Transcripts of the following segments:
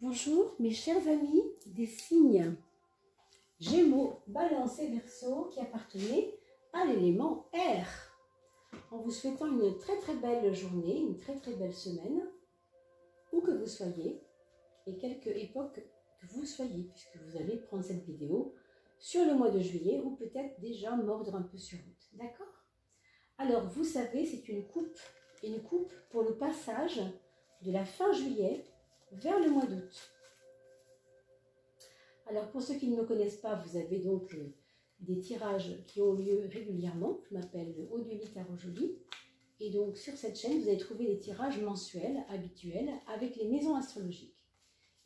Bonjour mes chers amis des signes Gémeaux, Balance et Verseau qui appartenaient à l'élément air. En vous souhaitant une très très belle journée, une très très belle semaine, où que vous soyez, et quelque époque que vous soyez, puisque vous allez prendre cette vidéo sur le mois de juillet ou peut-être déjà mordre un peu sur route. D'accord? Alors vous savez, c'est une coupe, une coupe pour le passage de la fin juillet vers le mois d'août. Alors pour ceux qui ne me connaissent pas, vous avez donc euh, des tirages qui ont lieu régulièrement. Je m'appelle Odile Tarojoli. Et donc sur cette chaîne, vous allez trouver des tirages mensuels, habituels, avec les maisons astrologiques.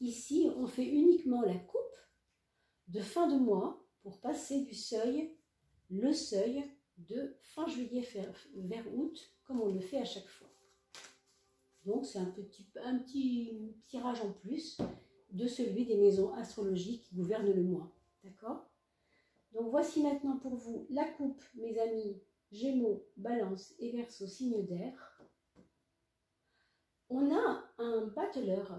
Ici, on fait uniquement la coupe de fin de mois pour passer du seuil, le seuil de fin juillet vers août, comme on le fait à chaque fois. Donc c'est un petit, un petit tirage en plus de celui des maisons astrologiques qui gouvernent le mois. D'accord? Donc voici maintenant pour vous la coupe, mes amis, Gémeaux, Balance et Verseau, signe d'air. On a un battleur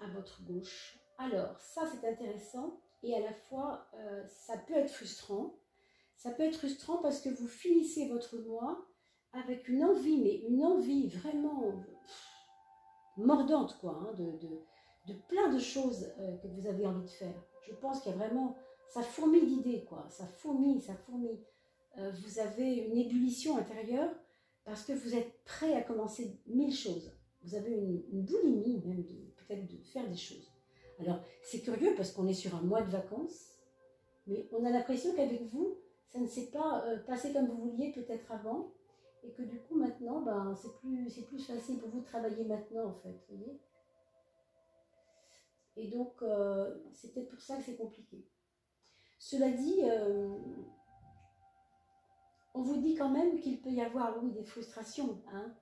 à votre gauche. Alors ça c'est intéressant et à la fois euh, ça peut être frustrant. Ça peut être frustrant parce que vous finissez votre mois avec une envie, mais une envie vraiment mordante, quoi, hein, de, plein de choses euh, que vous avez envie de faire. Je pense qu'il y a vraiment, ça fourmille d'idées, quoi, ça fourmille, ça fourmille. Euh, vous avez une ébullition intérieure parce que vous êtes prêt à commencer mille choses. Vous avez une, boulimie même peut-être de faire des choses. Alors, c'est curieux parce qu'on est sur un mois de vacances, mais on a l'impression qu'avec vous, ça ne s'est pas euh, passé comme vous vouliez peut-être avant et que du coup maintenant ben, c'est plus c'est plus facile pour vous de travailler maintenant en fait vous voyez. Et donc euh, c'est peut-être pour ça que c'est compliqué. Cela dit euh, on vous dit quand même qu'il peut y avoir oui des frustrations hein,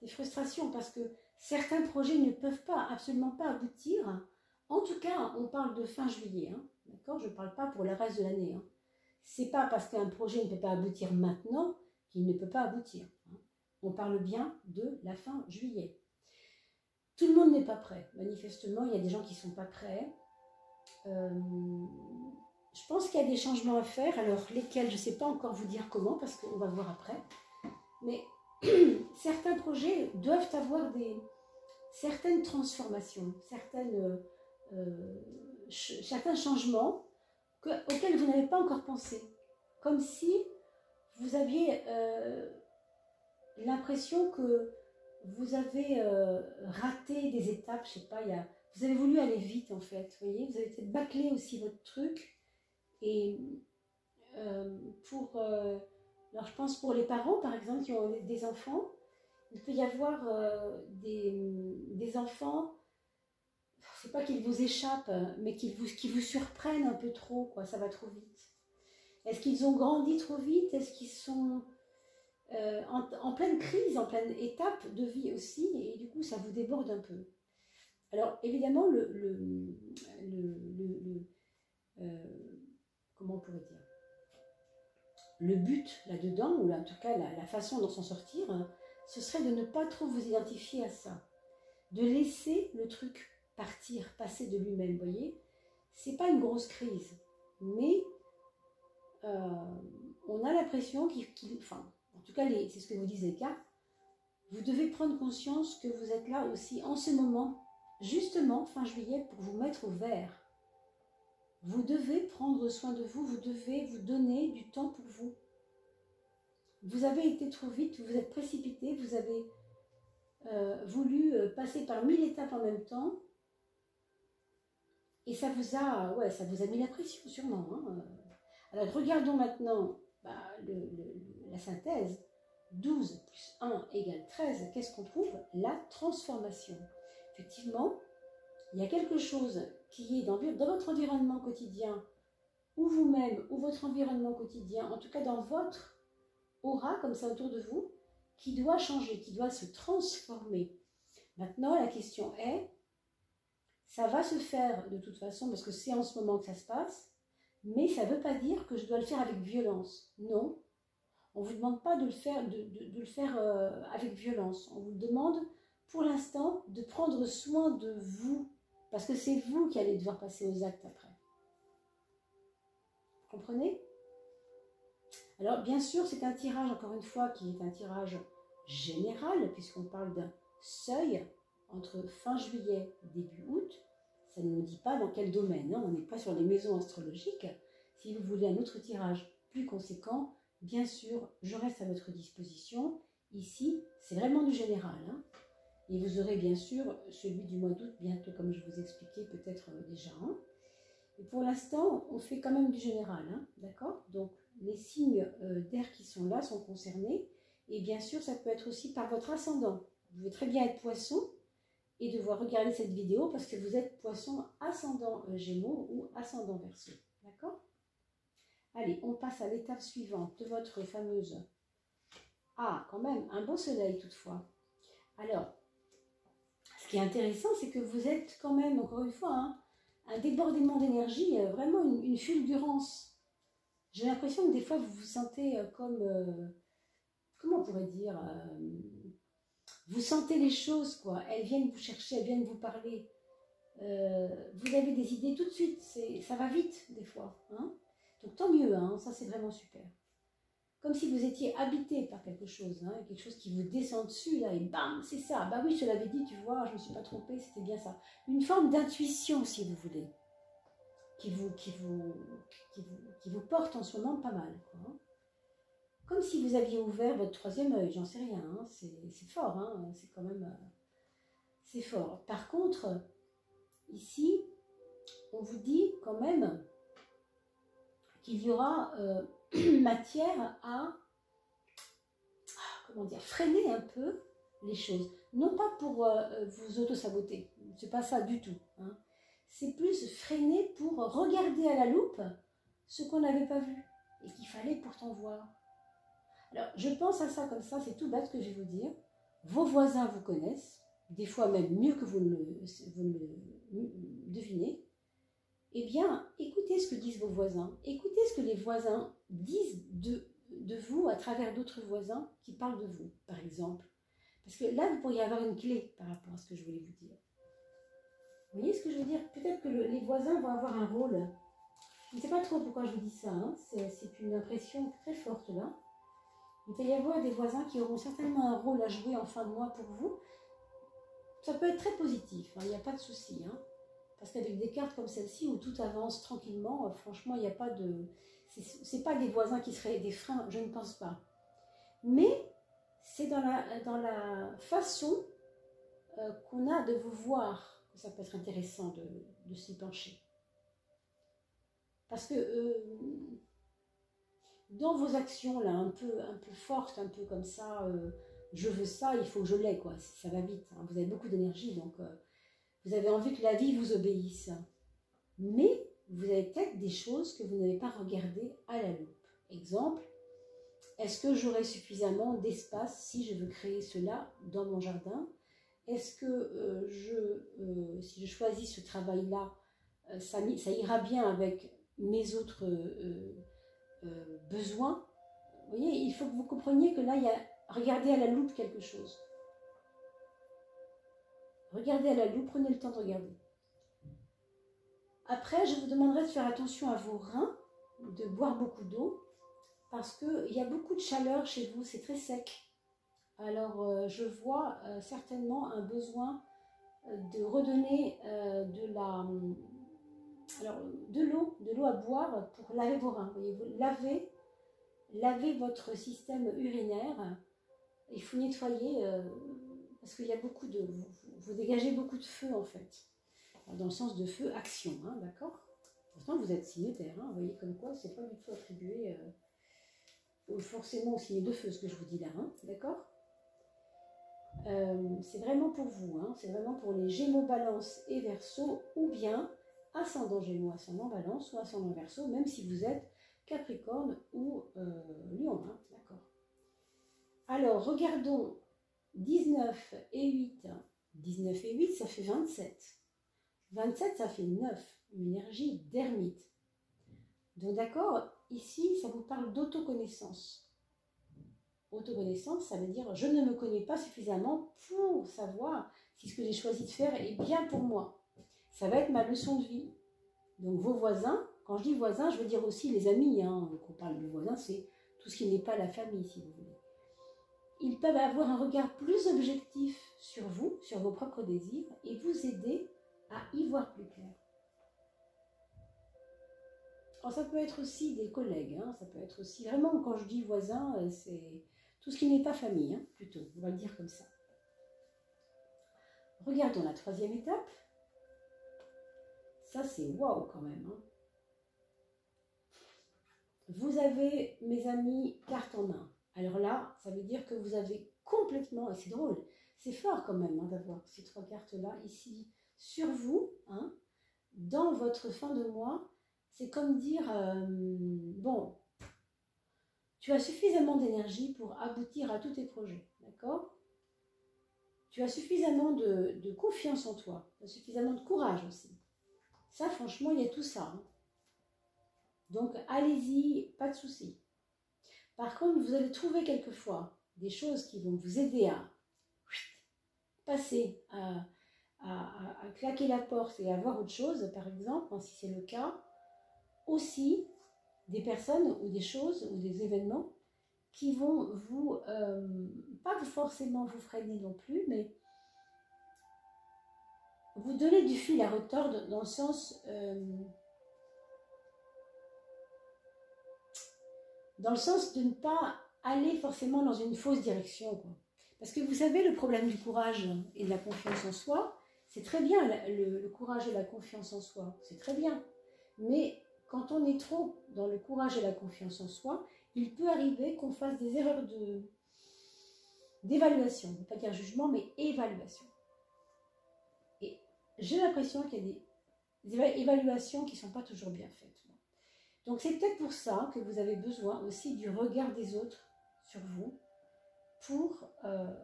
des frustrations parce que certains projets ne peuvent pas absolument pas aboutir. En tout cas on parle de fin juillet hein, d'accord? Je ne parle pas pour le reste de l'année hein. c'est pas parce qu'un projet ne peut pas aboutir maintenant il ne peut pas aboutir. On parle bien de la fin juillet. Tout le monde n'est pas prêt. Manifestement, il y a des gens qui ne sont pas prêts. Euh, je pense qu'il y a des changements à faire. Alors, lesquels, je ne sais pas encore vous dire comment, parce qu'on va voir après. Mais certains projets doivent avoir des, certaines transformations, certaines, euh, certains changements auxquels vous n'avez pas encore pensé. Comme si vous aviez euh, l'impression que vous avez euh, raté des étapes, je sais pas, y a, vous avez voulu aller vite en fait, vous voyez, vous avez peut-être bâclé aussi votre truc. Et euh, pour, alors je pense pour les parents par exemple qui ont des enfants, il peut y avoir des, des, enfants, c'est pas qu'ils vous échappent, mais qu'ils vous, qui vous surprennent un peu trop, quoi, ça va trop vite. Est-ce qu'ils ont grandi trop vite? Est-ce qu'ils sont euh, en, pleine crise, en pleine étape de vie aussi Et du coup, ça vous déborde un peu. Alors, évidemment, le, euh, comment on pourrait dire? Le but là-dedans, ou en tout cas la, façon d'en sortir, hein, ce serait de ne pas trop vous identifier à ça. De laisser le truc partir, passer de lui-même, vous voyez? C'est pas une grosse crise, mais euh, on a l'impression qu'il, enfin, en tout cas, c'est ce que vous disent les cartes, vous devez prendre conscience que vous êtes là aussi en ce moment, justement fin juillet, pour vous mettre au vert. Vous devez prendre soin de vous, vous devez vous donner du temps pour vous. Vous avez été trop vite, vous êtes précipité, vous avez euh, voulu euh, passer par mille étapes en même temps. Et ça vous a, ouais, ça vous a mis la pression sûrement. Hein. Alors regardons maintenant bah, la synthèse. 12 plus 1 égale 13. Qu'est-ce qu'on trouve? La transformation. Effectivement, il y a quelque chose qui est dans, dans votre environnement quotidien, ou vous-même, ou votre environnement quotidien, en tout cas dans votre aura, comme ça autour de vous, qui doit changer, qui doit se transformer. Maintenant, la question est, ça va se faire de toute façon, parce que c'est en ce moment que ça se passe, mais ça ne veut pas dire que je dois le faire avec violence. Non. On ne vous demande pas de le faire, de, le faire euh, avec violence. On vous demande pour l'instant de prendre soin de vous, Parce que c'est vous qui allez devoir passer aux actes après. Vous comprenez? Alors, bien sûr, c'est un tirage, encore une fois, qui est un tirage général, puisqu'on parle d'un seuil entre fin juillet et début août. Ça ne nous dit pas dans quel domaine. Hein. On n'est pas sur les maisons astrologiques. Si vous voulez un autre tirage plus conséquent, bien sûr, je reste à votre disposition. Ici, c'est vraiment du général. Hein. Et vous aurez bien sûr celui du mois d'août bientôt, comme je vous expliquais peut-être euh, déjà. Hein. Et pour l'instant, on fait quand même du général, hein, d'accord? Donc, les signes euh, d'air qui sont là sont concernés. Et bien sûr, ça peut être aussi par votre ascendant. Vous pouvez très bien être poisson et devoir regarder cette vidéo parce que vous êtes poisson ascendant euh, gémeaux ou ascendant verseau. Allez, on passe à l'étape suivante de votre fameuse... Ah, quand même, un beau soleil toutefois. Alors, ce qui est intéressant, c'est que vous êtes quand même, encore une fois, hein, un débordement d'énergie, euh, vraiment une, fulgurance. J'ai l'impression que des fois, vous vous sentez euh, comme, euh, comment on pourrait dire, vous sentez les choses, quoi. Elles viennent vous chercher, elles viennent vous parler. vous avez des idées tout de suite, ça va vite des fois. Hein. Donc tant mieux, hein, ça c'est vraiment super comme si vous étiez habité par quelque chose, hein, quelque chose qui vous descend dessus, là, et bam, c'est ça. Bah oui, je te l'avais dit, tu vois, je ne me suis pas trompée, c'était bien ça. Une forme d'intuition, si vous voulez, qui vous, qui, vous, qui, vous, porte en ce moment pas mal. Hein. Comme si vous aviez ouvert votre troisième œil, j'en sais rien, hein, c'est fort, c'est quand même... C'est fort. Par contre, ici, on vous dit quand même qu'il y aura... Euh, matière à dire, freiner un peu les choses. Non pas pour euh, vous auto-saboter, c'est pas ça du tout. Hein. C'est plus freiner pour regarder à la loupe ce qu'on n'avait pas vu et qu'il fallait pourtant voir. Alors, je pense à ça comme ça, c'est tout bête que je vais vous dire. Vos voisins vous connaissent, des fois même mieux que vous ne le devinez eh bien, écoutez ce que disent vos voisins. Écoutez ce que les voisins disent de, vous à travers d'autres voisins qui parlent de vous, par exemple. Parce que là, vous pourriez avoir une clé par rapport à ce que je voulais vous dire. Vous voyez ce que je veux dire? Peut-être que les voisins vont avoir un rôle. Je ne sais pas trop pourquoi je vous dis ça. Hein. C'est une impression très forte là. Il peut y avoir des voisins qui auront certainement un rôle à jouer en fin de mois pour vous. Ça peut être très positif, hein. il n'y a pas de souci. Hein. Parce qu'avec des cartes comme celle-ci où tout avance tranquillement, euh, franchement, il n'y a pas de. C'est pas des voisins qui seraient des freins, je ne pense pas. Mais c'est dans la, dans la façon euh, qu'on a de vous voir que ça peut être intéressant de, s'y pencher. Parce que euh, dans vos actions là, un peu, un peu fortes, un peu comme ça, je veux ça, il faut que je l'ai, quoi. Ça va vite. Hein. Vous avez beaucoup d'énergie, donc vous avez envie que la vie vous obéisse. Mais vous avez peut-être des choses que vous n'avez pas regardées à la loupe. Exemple, est-ce que j'aurai suffisamment d'espace si je veux créer cela dans mon jardin? Est-ce que euh, je, euh, si je choisis ce travail-là, euh, ça, ça, ira bien avec mes autres besoins? Vous voyez, il faut que vous compreniez que là, il y a regardez à la loupe quelque chose. Regardez à la loupe, prenez le temps de regarder. Après, je vous demanderai de faire attention à vos reins, de boire beaucoup d'eau, parce qu'il y a beaucoup de chaleur chez vous, c'est très sec. Alors, euh, je vois euh, certainement un besoin euh, de redonner de la... L'eau, de l'eau à boire pour laver vos reins. Vous lavez, lavez votre système urinaire. Il faut nettoyer parce qu'il y a beaucoup de dégagez beaucoup de feu en fait. Dans le sens de feu, action, hein, d'accord? Pourtant, vous êtes signataire, hein, vous voyez comme quoi, c'est pas du tout attribué euh, forcément au signe de feu, ce que je vous dis là, hein, d'accord? Euh, C'est vraiment pour vous, hein, c'est vraiment pour les Gémeaux, Balance et Verseau, ou bien ascendant Gémeaux, ascendant Balance ou ascendant Verseau, même si vous êtes Capricorne ou euh, Lion, d'accord? Alors, regardons 19 et 8 19 et 8, ça fait 27. 27, ça fait 9, une énergie d'ermite. Donc d'accord, ici, ça vous parle d'autoconnaissance. Autoconnaissance, ça veut dire je ne me connais pas suffisamment pour savoir si ce que j'ai choisi de faire est bien pour moi. ça va être ma leçon de vie. Donc vos voisins, quand je dis voisins, je veux dire aussi les amis. Hein. on parle de voisins, c'est tout ce qui n'est pas la famille, si vous voulez. Ils peuvent avoir un regard plus objectif sur vous, sur vos propres désirs, et vous aider à y voir plus clair. Alors, ça peut être aussi des collègues, hein. ça peut être aussi, vraiment, quand je dis voisin, euh, c'est tout ce qui n'est pas famille, hein, plutôt, on va le dire comme ça. Regardons la troisième étape. Ça, c'est waouh quand même. Hein. Vous avez, mes amis, carte en main. Alors là, ça veut dire que vous avez complètement, et c'est drôle, c'est fort quand même hein, d'avoir ces trois cartes-là ici sur vous, hein, dans votre fin de mois. C'est comme dire, euh, bon, tu as suffisamment d'énergie pour aboutir à tous tes projets, d'accord? Tu as suffisamment de, confiance en toi, tu as suffisamment de courage aussi. Ça, franchement, il y a tout ça. Hein. Donc, allez-y, pas de souci. Par contre, vous allez trouver quelquefois des choses qui vont vous aider à passer, à, claquer la porte et à voir autre chose, par exemple, hein, si c'est le cas. Aussi, des personnes ou des choses ou des événements qui vont vous, euh, pas forcément vous freiner non plus, mais vous donner du fil à retordre dans le sens... Euh, dans le sens de ne pas aller forcément dans une fausse direction. Parce que vous savez, le problème du courage et de la confiance en soi, c'est très bien le, courage et la confiance en soi, c'est très bien. Mais quand on est trop dans le courage et la confiance en soi, il peut arriver qu'on fasse des erreurs de d'évaluation, pas dire jugement, mais évaluation. Et j'ai l'impression qu'il y a des évaluations qui ne sont pas toujours bien faites. Donc c'est peut-être pour ça que vous avez besoin aussi du regard des autres sur vous pour euh,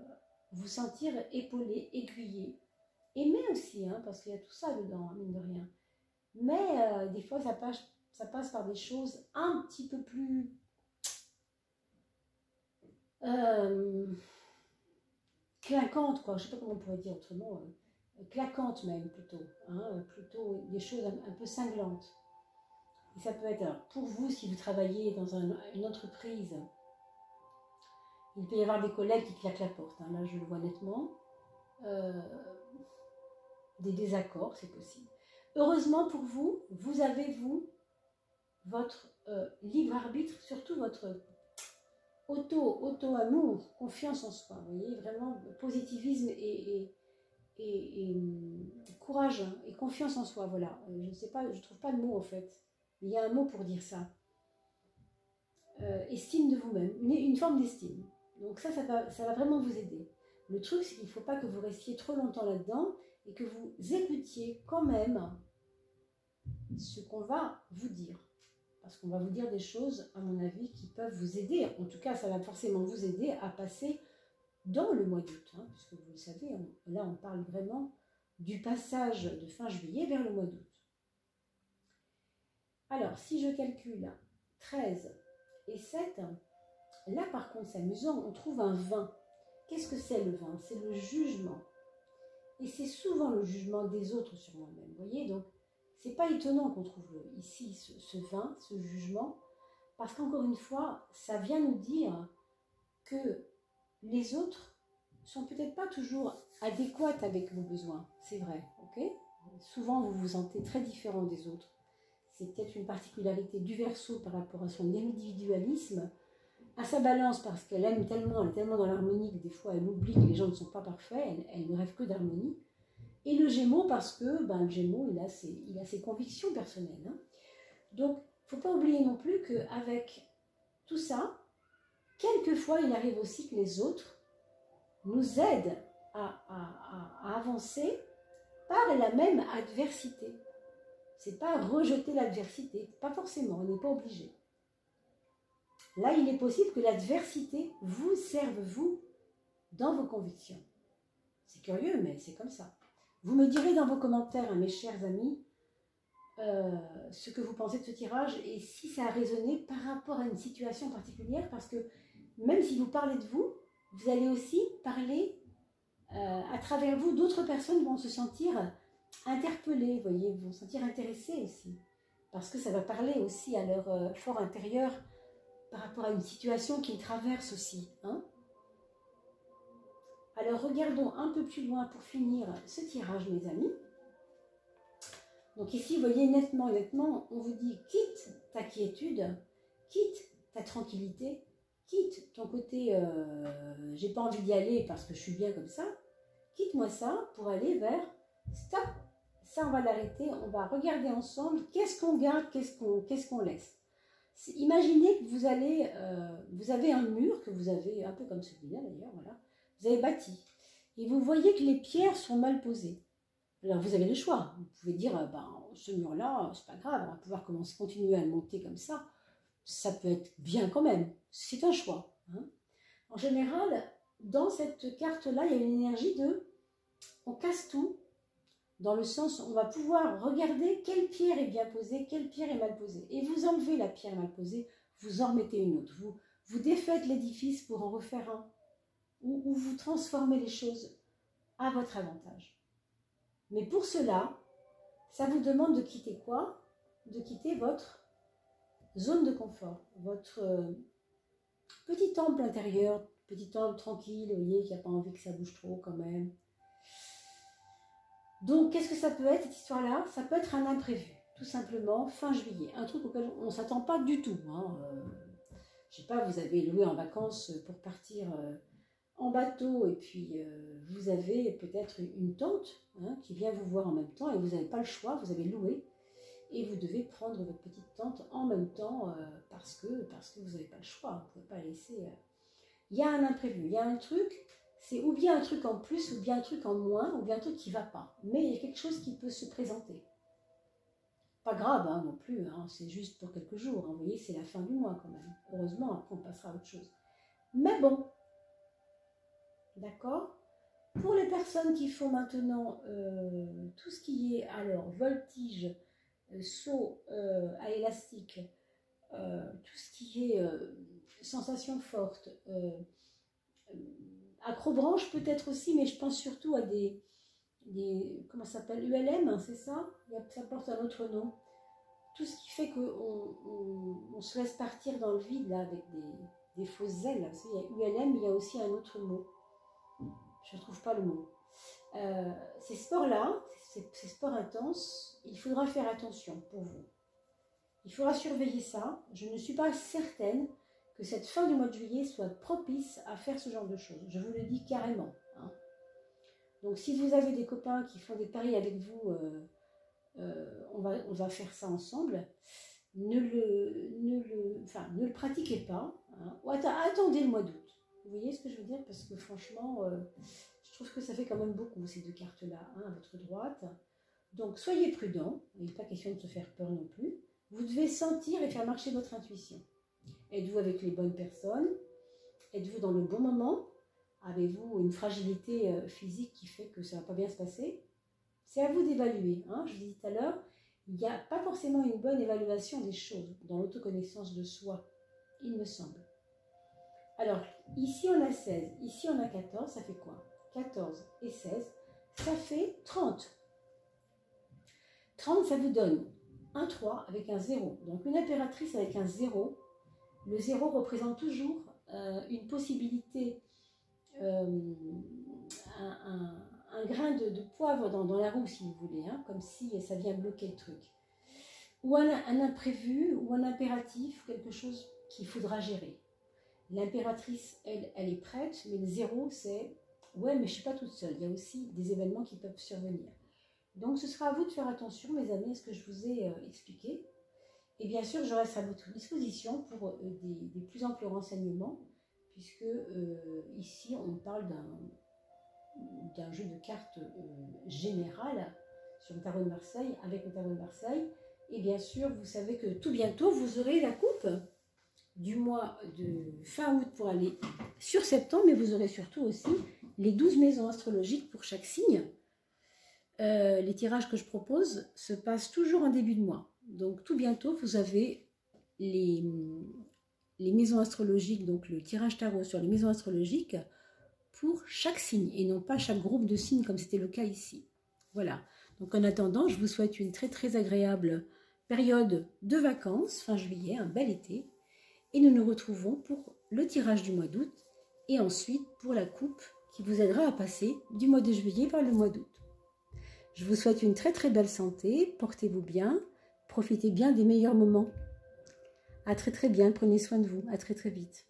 vous sentir épaulé, aiguillé. Aimé aussi, hein, parce qu'il y a tout ça dedans, hein, mine de rien. Mais euh, des fois, ça passe, ça passe par des choses un petit peu plus... Euh, clinquantes, quoi. Je ne sais pas comment on pourrait dire autrement. claquantes même, plutôt. Hein, plutôt des choses un peu cinglantes. Et ça peut être, pour vous, si vous travaillez dans une entreprise, il peut y avoir des collègues qui claquent la porte. Hein. là, je le vois nettement. Euh, des désaccords, c'est possible. Heureusement pour vous, vous avez, vous, votre euh, libre arbitre, surtout votre auto, auto-amour, confiance en soi. Vous voyez, vraiment, positivisme et, hum, courage hein, et confiance en soi. Voilà. Euh, je ne sais pas, je ne trouve pas de mots en fait. Il y a un mot pour dire ça. Euh, estime de vous-même, une, forme d'estime. Donc ça, ça va, vraiment vous aider. Le truc, c'est qu'il ne faut pas que vous restiez trop longtemps là-dedans et que vous écoutiez quand même ce qu'on va vous dire. Parce qu'on va vous dire des choses, à mon avis, qui peuvent vous aider. En tout cas, ça va forcément vous aider à passer dans le mois d'août. Hein, puisque vous le savez, là, on parle vraiment du passage de fin juillet vers le mois d'août. Alors, si je calcule 13 et 7, là par contre c'est amusant, on trouve un 20. Qu'est-ce que c'est le 20 C'est le jugement. Et c'est souvent le jugement des autres sur moi-même. Vous voyez, donc c'est pas étonnant qu'on trouve ici ce, ce 20, ce jugement, parce qu'encore une fois, ça vient nous dire que les autres sont peut-être pas toujours adéquates avec vos besoins. C'est vrai, ok? Souvent, vous vous sentez très différent des autres c'est peut-être une particularité du verso par rapport à son individualisme, à sa balance parce qu'elle aime tellement, elle est tellement dans l'harmonie que des fois elle oublie que les gens ne sont pas parfaits, elle, ne rêve que d'harmonie. Et le Gémeaux parce que ben, le Gémeaux, il a ses, convictions personnelles. Hein. Donc, il ne faut pas oublier non plus qu'avec tout ça, quelquefois il arrive aussi que les autres nous aident à avancer par la même adversité c'est pas rejeter l'adversité, pas forcément, on n'est pas obligé. Là, il est possible que l'adversité vous serve, vous, dans vos convictions. C'est curieux, mais c'est comme ça. Vous me direz dans vos commentaires, hein, mes chers amis, euh, ce que vous pensez de ce tirage et si ça a résonné par rapport à une situation particulière, parce que même si vous parlez de vous, vous allez aussi parler euh, à travers vous, d'autres personnes vont se sentir interpellés, vous voyez, vont se sentir intéressés aussi. Parce que ça va parler aussi à leur euh, fort intérieur par rapport à une situation qu'ils traversent aussi. Hein. Alors regardons un peu plus loin pour finir ce tirage, mes amis. Donc ici, vous voyez nettement, nettement, on vous dit quitte ta quiétude, quitte ta tranquillité, quitte ton côté euh, j'ai pas envie d'y aller parce que je suis bien comme ça, quitte-moi ça pour aller vers stop, ça on va l'arrêter, on va regarder ensemble qu'est-ce qu'on garde, qu'est-ce qu'on qu'est-ce laisse. Imaginez que vous allez, euh, vous avez un mur que vous avez un peu comme celui-là d'ailleurs, voilà, vous avez bâti et vous voyez que les pierres sont mal posées. Alors vous avez le choix. Vous pouvez dire, euh, ben, ce mur-là, c'est pas grave, on va pouvoir commencer, continuer à le monter comme ça. Ça peut être bien quand même. C'est un choix. Hein. En général, dans cette carte-là, il y a une énergie de on casse tout, dans le sens où on va pouvoir regarder quelle pierre est bien posée, quelle pierre est mal posée. Et vous enlevez la pierre mal posée, vous en remettez une autre. Vous, vous défaites l'édifice pour en refaire un. ou vous transformez les choses à votre avantage. Mais pour cela, ça vous demande de quitter quoi? De quitter votre zone de confort, votre euh, petit temple intérieur, petit temple tranquille, vous voyez, qui n'a pas envie que ça bouge trop quand même. Donc, qu'est-ce que ça peut être cette histoire-là? Ça peut être un imprévu, tout simplement, fin juillet. Un truc auquel on ne s'attend pas du tout. Hein. Euh, je sais pas, vous avez loué en vacances pour partir euh, en bateau et puis euh, vous avez peut-être une tante hein, qui vient vous voir en même temps et vous n'avez pas le choix, vous avez loué et vous devez prendre votre petite tante en même temps parce, que, parce que vous n'avez pas le choix, vous ne pouvez pas laisser... Il y a un imprévu, il y a un truc, c'est ou bien un truc en plus, ou bien un truc en moins, ou bien un truc qui ne va pas. Mais il y a quelque chose qui peut se présenter. Pas grave hein, non plus, hein, c'est juste pour quelques jours. vous voyez, c'est la fin du mois quand même. Heureusement, après on passera à autre chose. Mais bon, D'accord? Pour les personnes qui font maintenant euh, tout ce qui est alors voltige, euh, saut euh, à élastique, tout ce qui est sensation forte, acrobranche peut-être aussi, mais je pense surtout à des, comment ça s'appelle ULM, hein, c'est ça? Ça porte un autre nom. Tout ce qui fait qu'on on, se laisse partir dans le vide là avec des, des fausses ailes. Il y a ULM, il y a aussi un autre mot je ne trouve pas le mot. Euh, ces sports-là, ces, sports intenses, il faudra faire attention pour vous. Il faudra surveiller ça. Je ne suis pas certaine cette fin du mois de juillet soit propice à faire ce genre de choses. Je vous le dis carrément. Hein. Donc si vous avez des copains qui font des paris avec vous, euh, euh, on, va, faire ça ensemble. Ne le pratiquez pas. Hein. attendez le mois d'août. Vous voyez ce que je veux dire? Parce que franchement, euh, je trouve que ça fait quand même beaucoup, ces deux cartes-là, hein, à votre droite. Donc, soyez prudent. Il n'est pas question de se faire peur non plus. Vous devez sentir et faire marcher votre intuition. Êtes-vous avec les bonnes personnes? Êtes-vous dans le bon moment? Avez-vous une fragilité euh, physique qui fait que ça ne va pas bien se passer? C'est à vous d'évaluer. Hein. Je vous dis tout à l'heure, il n'y a pas forcément une bonne évaluation des choses dans l'autoconnaissance de soi, il me semble. Alors, ici on a 16, ici on a 14, ça fait quoi? 14 et 16, ça fait 30. 30, ça vous donne un 3 avec un 0. Donc une impératrice avec un 0, le 0 représente toujours euh, une possibilité, euh, un, grain de, poivre dans, la roue, si vous voulez, hein, comme si ça vient bloquer le truc. Ou un, imprévu, ou un impératif, quelque chose qu'il faudra gérer. L'impératrice, elle, elle est prête, mais le zéro, c'est ouais, mais je suis pas toute seule. Il y a aussi des événements qui peuvent survenir. Donc, ce sera à vous de faire attention, mes amis, à ce que je vous ai euh, expliqué. Et bien sûr, je reste à votre disposition pour euh, des, plus amples renseignements, puisque euh, ici, on parle d'un jeu de cartes général sur le tarot de Marseille, avec le tarot de Marseille. Et bien sûr, vous savez que tout bientôt, vous aurez la coupe du mois de fin août pour aller sur septembre, mais vous aurez surtout aussi les 12 maisons astrologiques pour chaque signe. Euh, les tirages que je propose se passent toujours en début de mois. Donc tout bientôt, vous avez les, maisons astrologiques, donc le tirage tarot sur les maisons astrologiques pour chaque signe et non pas chaque groupe de signes comme c'était le cas ici. Voilà. Donc en attendant, je vous souhaite une très très agréable période de vacances, fin juillet, un bel été. Et nous nous retrouvons pour le tirage du mois d'août et ensuite pour la coupe qui vous aidera à passer du mois de juillet vers le mois d'août. Je vous souhaite une très très belle santé, portez-vous bien, profitez bien des meilleurs moments. À très très bien, prenez soin de vous, à très très vite.